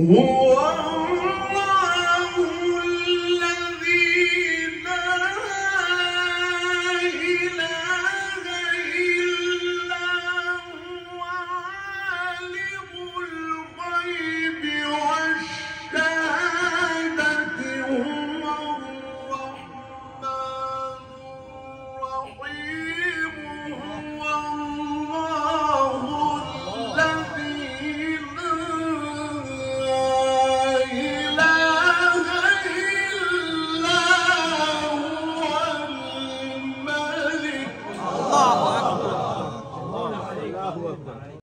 Whoa. na rua.